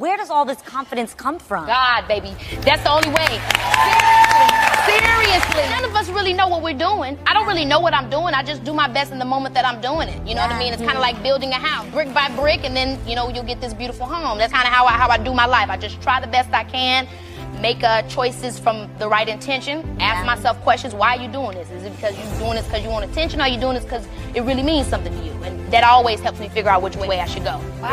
Where does all this confidence come from? God, baby. That's the only way. Seriously. Seriously. None of us really know what we're doing. I don't really know what I'm doing. I just do my best in the moment that I'm doing it. You know what I mean? It's kind of like building a house, brick by brick, and then, you know, you'll get this beautiful home. That's kind of how I, how I do my life. I just try the best I can make uh, choices from the right intention. Ask myself questions: Why are you doing this? Is it because you're doing this because you want attention, or are you doing this because it really means something to you? And that always helps me figure out which way I should go. Wow.